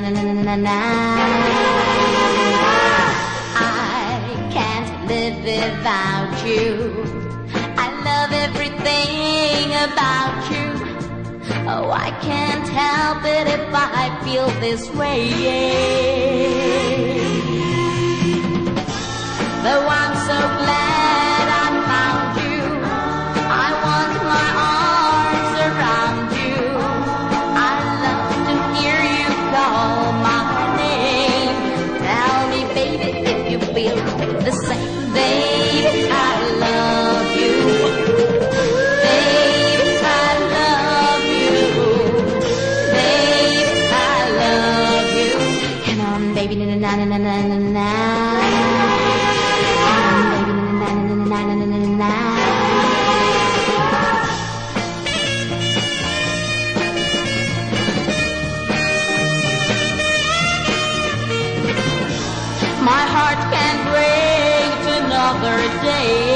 na na na na na na. I can't live without you. I love everything about you. Oh, I can't help it if I feel this way. Yeah. baby na na na na na na na. Baby na na na na na na na. My heart can't wait another day.